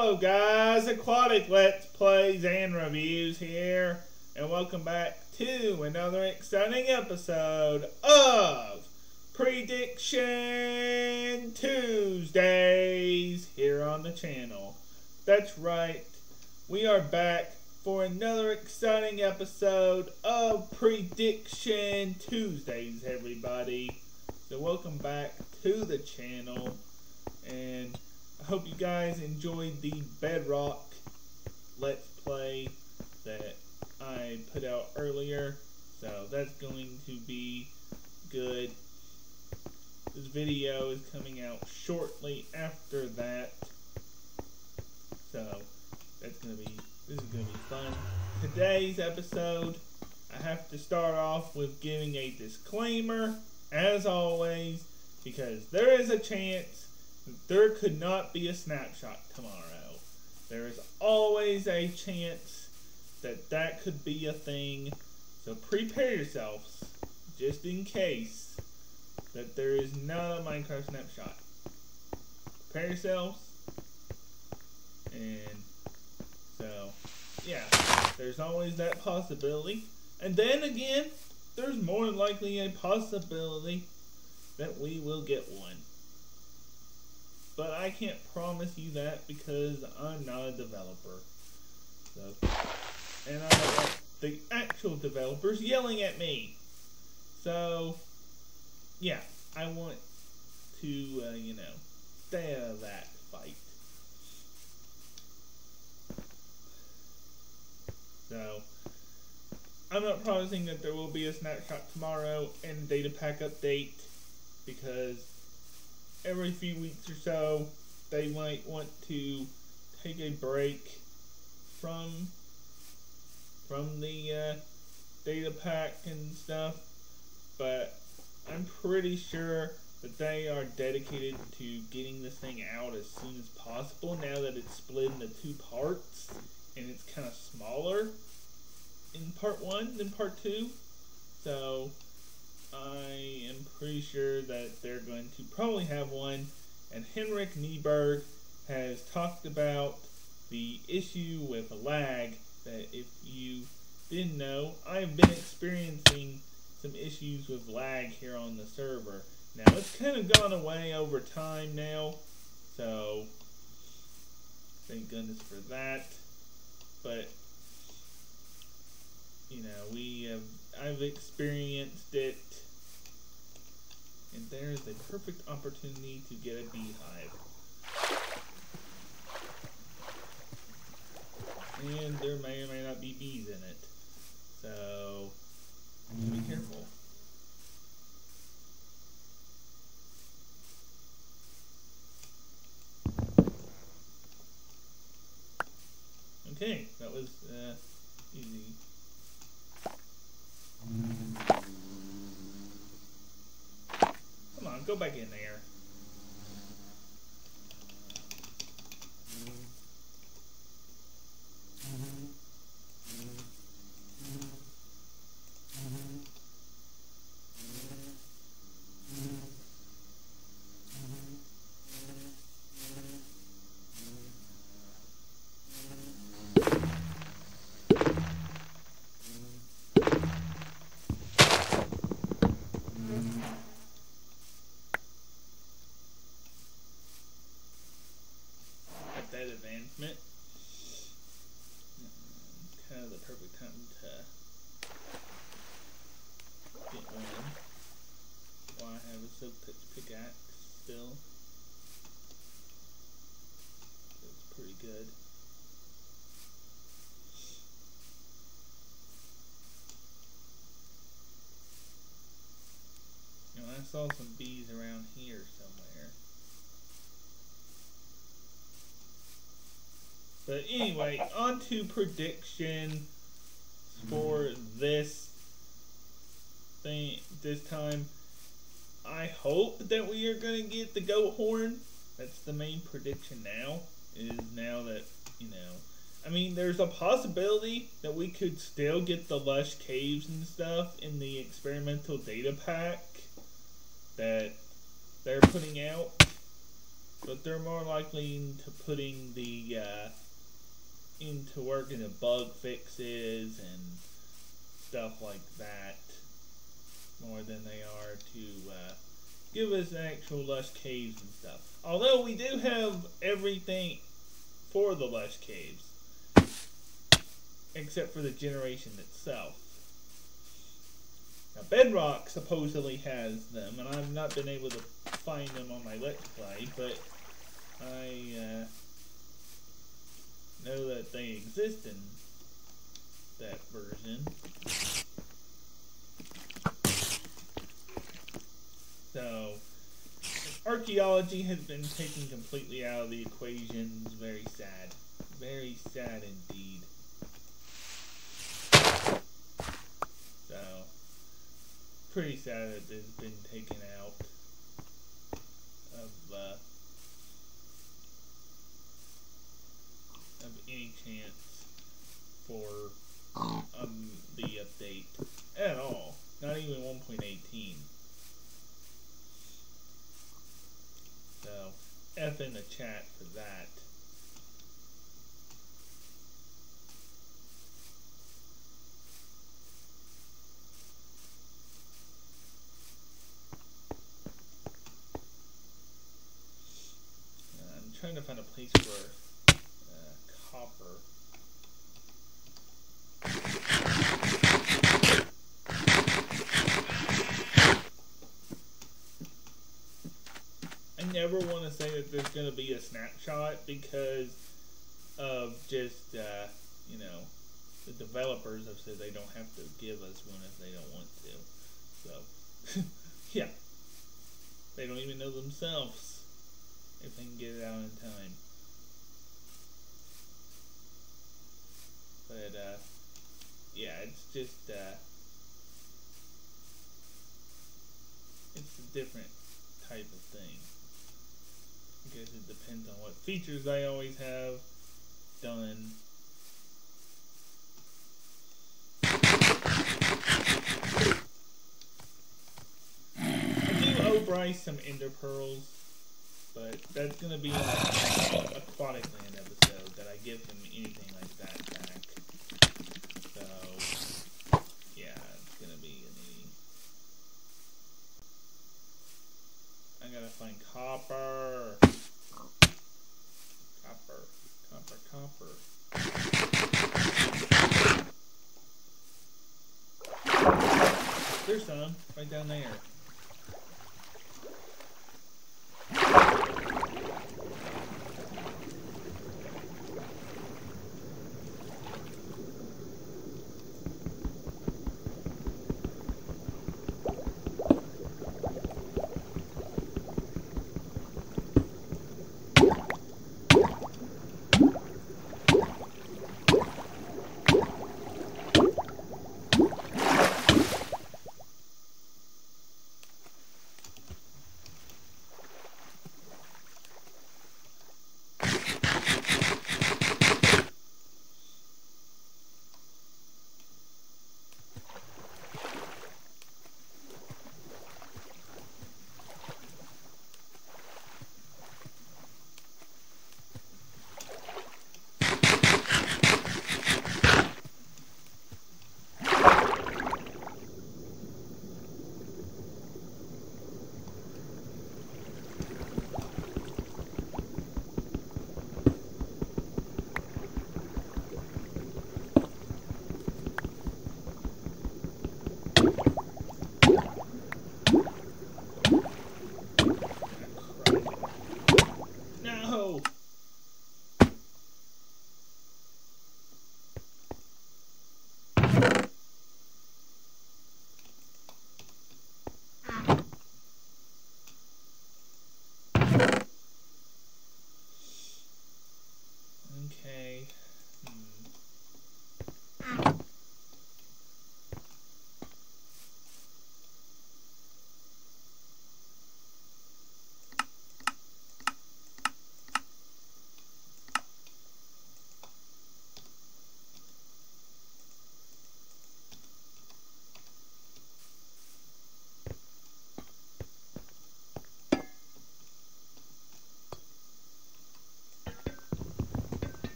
Hello guys, Aquatic Let's Plays and Reviews here, and welcome back to another exciting episode of Prediction Tuesdays here on the channel. That's right, we are back for another exciting episode of Prediction Tuesdays, everybody. So welcome back to the channel, and hope you guys enjoyed the Bedrock Let's Play that I put out earlier. So that's going to be good. This video is coming out shortly after that. So that's gonna be this is gonna be fun. Today's episode, I have to start off with giving a disclaimer, as always, because there is a chance there could not be a snapshot tomorrow. There is always a chance that that could be a thing. So prepare yourselves, just in case, that there is not a Minecraft snapshot. Prepare yourselves. And so, yeah, there's always that possibility. And then again, there's more than likely a possibility that we will get one. But I can't promise you that because I'm not a developer. So, and I don't the actual developers yelling at me. So, yeah, I want to, uh, you know, stay out of that fight. So, I'm not promising that there will be a snapshot tomorrow and data pack update because every few weeks or so they might want to take a break from from the uh, data pack and stuff. But I'm pretty sure that they are dedicated to getting this thing out as soon as possible now that it's split into two parts and it's kind of smaller in part one than part two. So I am pretty sure that they're going to probably have one. And Henrik Kniberg has talked about the issue with lag that if you didn't know, I have been experiencing some issues with lag here on the server. Now, it's kind of gone away over time now, so thank goodness for that. But, you know, we have, I've experienced it and there's a perfect opportunity to get a beehive. And there may or may not be bees in it. So, be careful. Okay, that was uh, easy. Come on, go back in there. Saw some bees around here somewhere. But anyway, on to prediction for this thing this time. I hope that we are going to get the goat horn. That's the main prediction now. Is now that, you know, I mean, there's a possibility that we could still get the lush caves and stuff in the experimental data pack that they're putting out. but they're more likely into putting the uh, into working the bug fixes and stuff like that more than they are to uh, give us actual lush caves and stuff. Although we do have everything for the lush caves, except for the generation itself. Now, Bedrock supposedly has them, and I've not been able to find them on my Let's Play, but I uh, know that they exist in that version. So, archaeology has been taken completely out of the equation. It's very sad. Very sad indeed. So, pretty sad that it's been taken out of, uh, of any chance for um, the update at all. Not even 1.18. So, F in the chat for that. A place uh, copper. I never want to say that there's going to be a snapshot because of just, uh, you know, the developers have said they don't have to give us one if they don't want to. So, yeah. They don't even know themselves if I can get it out in time. But, uh, yeah, it's just, uh, it's a different type of thing. I guess it depends on what features I always have done. I do owe Bryce some ender pearls, but that's gonna be an aquatic land episode that I give him anything like that back. So yeah, it's gonna be an. I gotta find copper. Copper. Copper, copper. There's some right down there.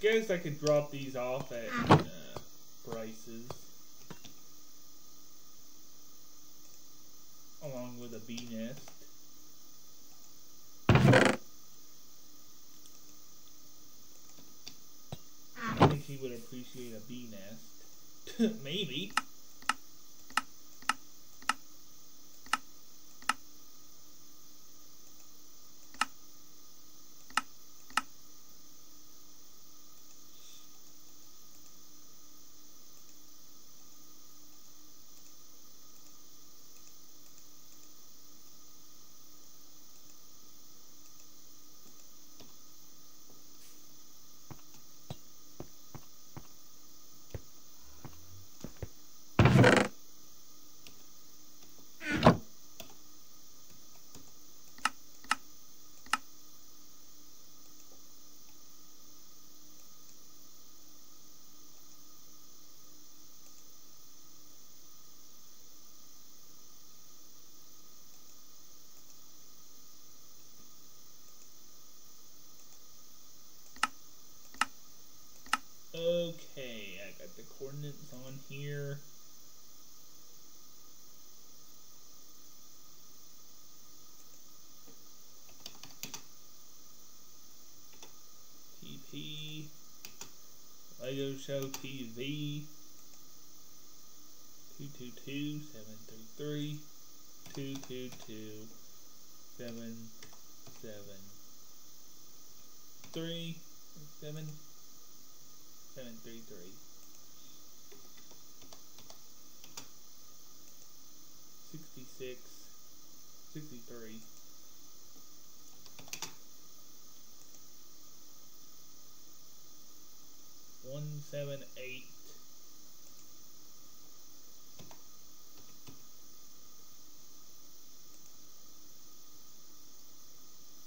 Guess I could drop these off at uh, Bryce's. Along with a bee nest. I think he would appreciate a bee nest. Maybe. Show TV 222 733 222 773 733 66 63 One seven eight.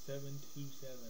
Seven two seven.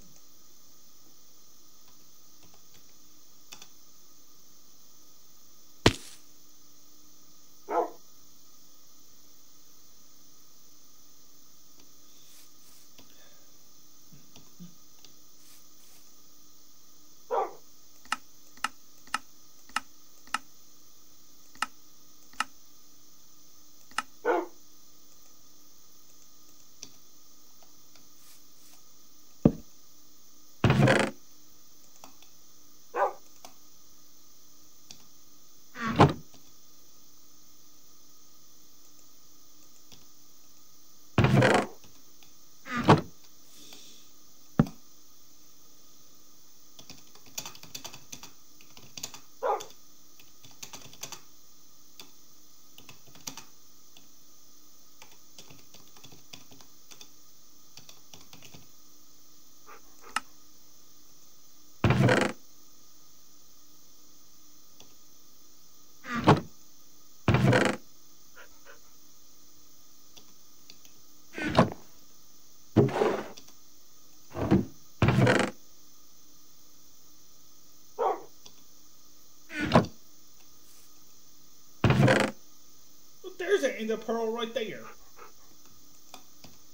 Ender pearl right there.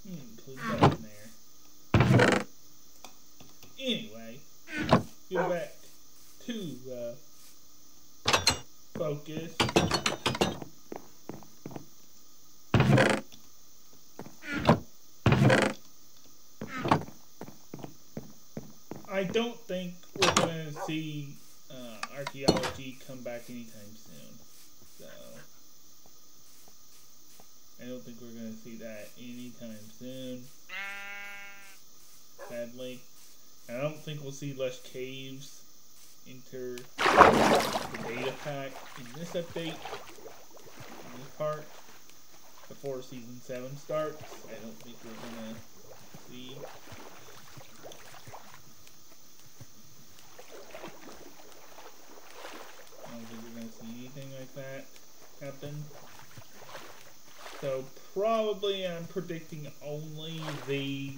Hmm, put that in there. Anyway, get back to uh, focus. I don't think we're gonna see uh, archaeology come back anytime soon. So I don't think we're gonna see that anytime soon. Sadly. And I don't think we'll see lush caves enter the data pack in this update. In this part. Before season seven starts. I don't think we're gonna see I don't think we're going to see anything like that happen. So probably I'm predicting only the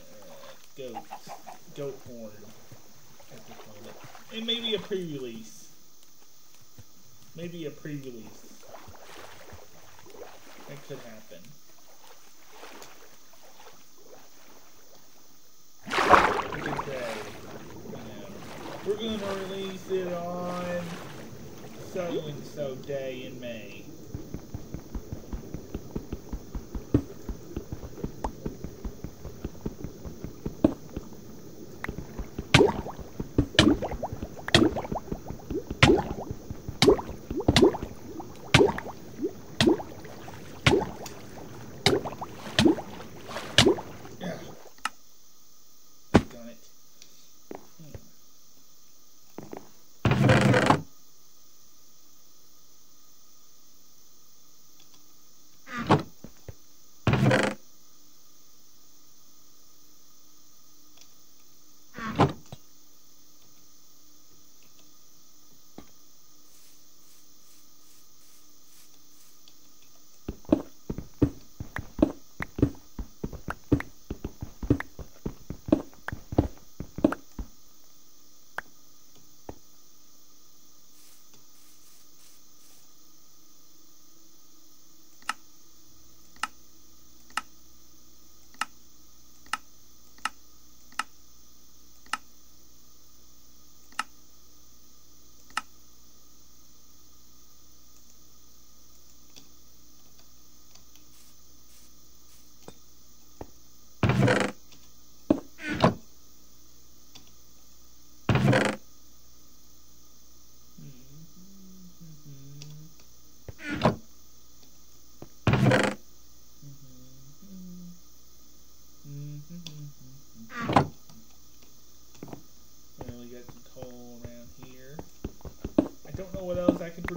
uh, goat, goat horn at this moment. And maybe a pre-release. Maybe a pre-release. That could happen. We're gonna release it on so and so day in May.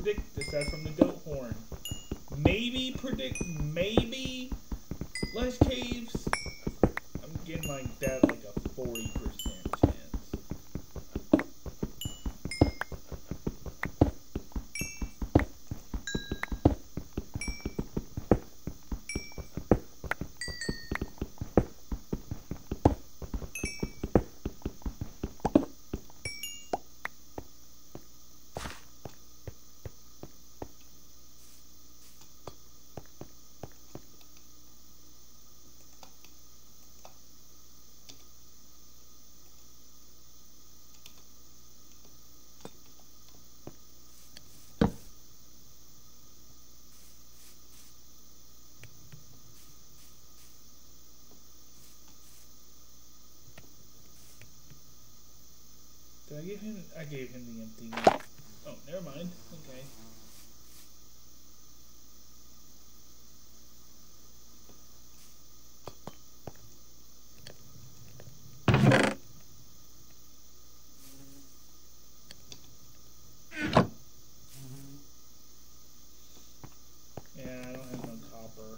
Else I can from the goat horn. Maybe predict, maybe lush caves. I gave him the empty one. Oh, never mind. Okay. Yeah, I don't have no copper.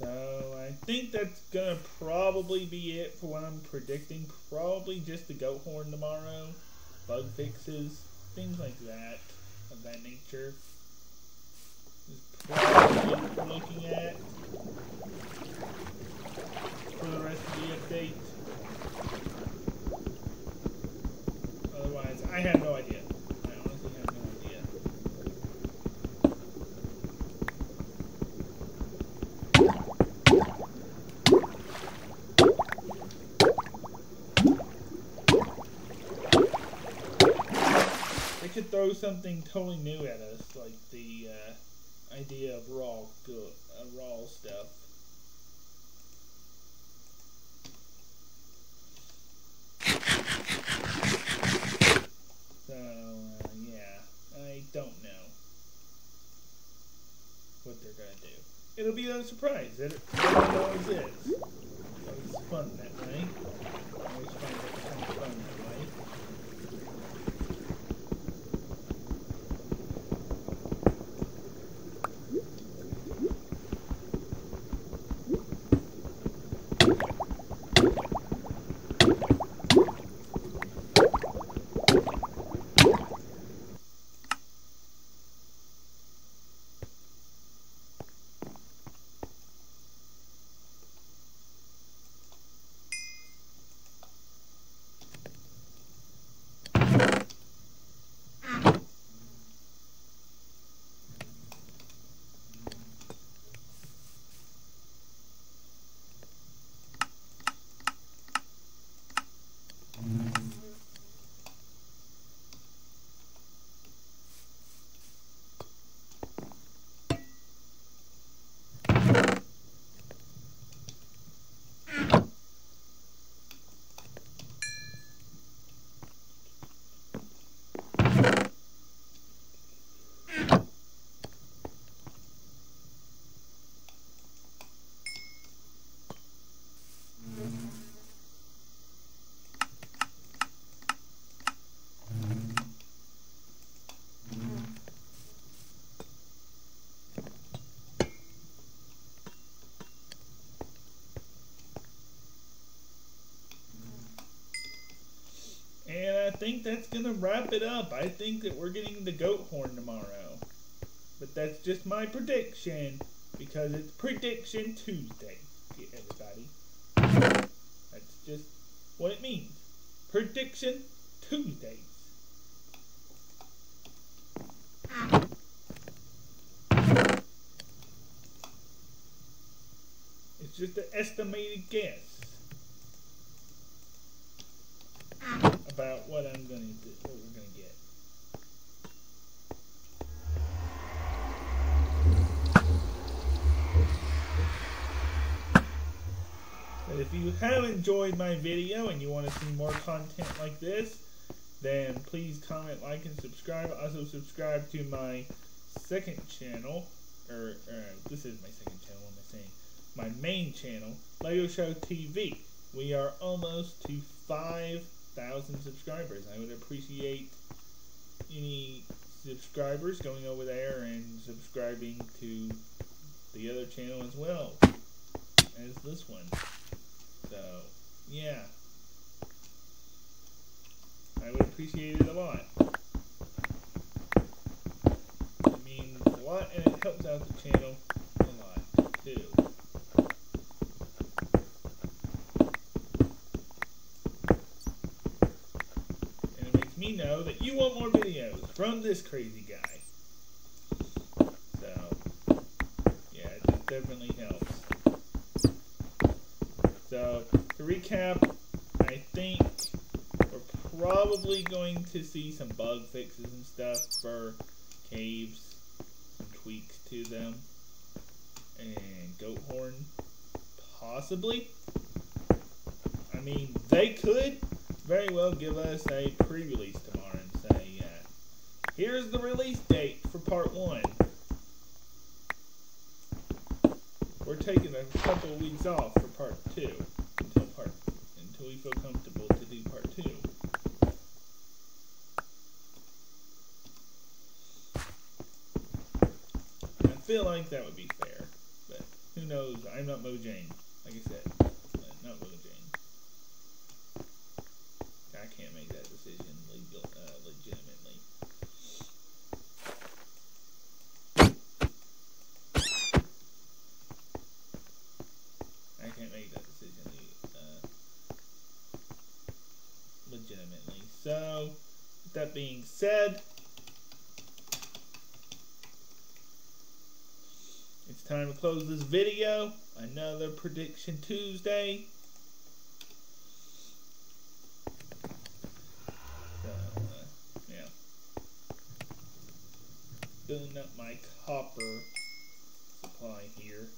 So I think that's gonna probably be it for what I'm predicting. Probably just the goat horn tomorrow, bug fixes, things like that, of that nature. Is probably what we're looking at for the rest of the update. Otherwise, I have no idea. I honestly have no idea. They could throw something totally new at us, like the uh, idea of raw good, uh, raw stuff. So uh, yeah, I don't know what they're gonna do. It'll be a surprise. It, it always is. Think that's gonna wrap it up. I think that we're getting the goat horn tomorrow. But that's just my prediction because it's prediction Tuesday, everybody. That's just what it means. Prediction Tuesdays. It's just an estimated guess about what I'm gonna do, what we're gonna get. But if you have enjoyed my video and you want to see more content like this, then please comment, like, and subscribe. Also subscribe to my second channel, or, or this is my second channel, what am I saying? My main channel, Lego Show TV. We are almost to 5,000 subscribers. I would appreciate any subscribers going over there and subscribing to the other channel as well as this one. So, yeah. I would appreciate it a lot. It means a lot and it helps out the channel a lot too. You want more videos from this crazy guy. So, yeah, it definitely helps. So, to recap, I think we're probably going to see some bug fixes and stuff for caves, some tweaks to them, and goat horn, possibly. I mean, they could very well give us a pre-release tomorrow and say, uh, here's the release date for part one. We're taking a couple of weeks off for part two until part until we feel comfortable to do part two. I feel like that would be fair, but who knows? I'm not Mojang, like I said, but not Mojang. I can't make that decision legal, uh, legitimately. I can't make that decision uh, legitimately. So, that being said, it's time to close this video. Another Prediction Tuesday. Uh, yeah. Up my copper supply here.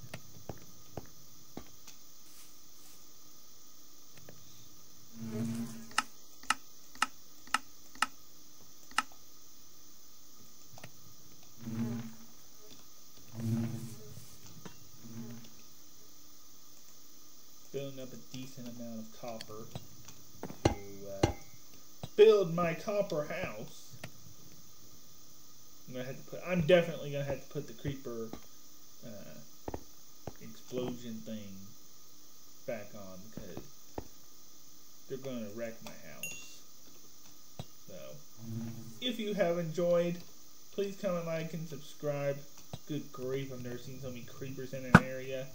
Amount of copper to uh, build my copper house. I'm gonna have to put. I'm definitely gonna have to put the creeper uh, explosion thing back on because they're gonna wreck my house. So, if you have enjoyed, please comment, like, and subscribe. Good grief, I've never seen so many creepers in an area.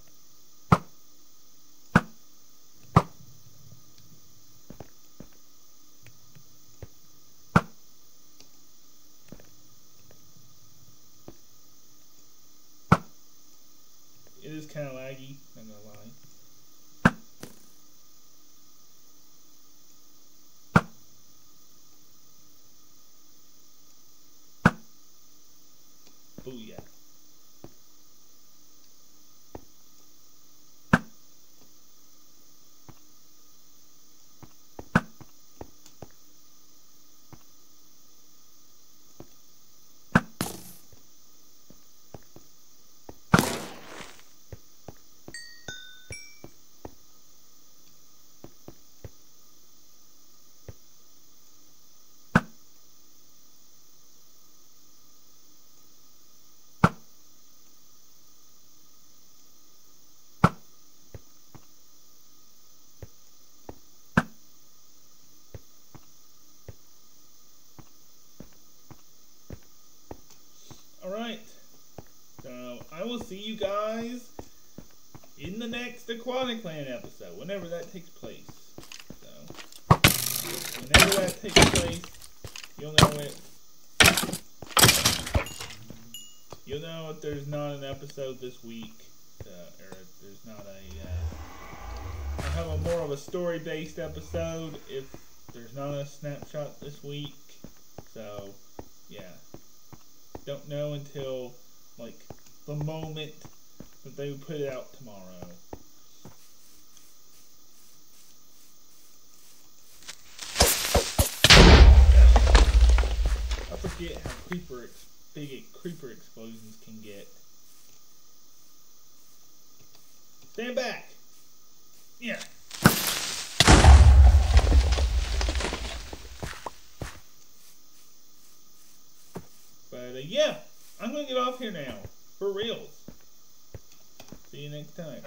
In the next Aquatic Land episode, whenever that takes place. So, whenever that takes place, you'll know it. You'll know if there's not an episode this week, uh, or if there's not a. Uh, I'll have a more of a story-based episode if there's not a snapshot this week. So, yeah. Don't know until like the moment that they would put it out tomorrow. I forget how creeper big creeper explosions can get. Stand back. Yeah. But uh, yeah, I'm gonna get off here now for reals. See you next time.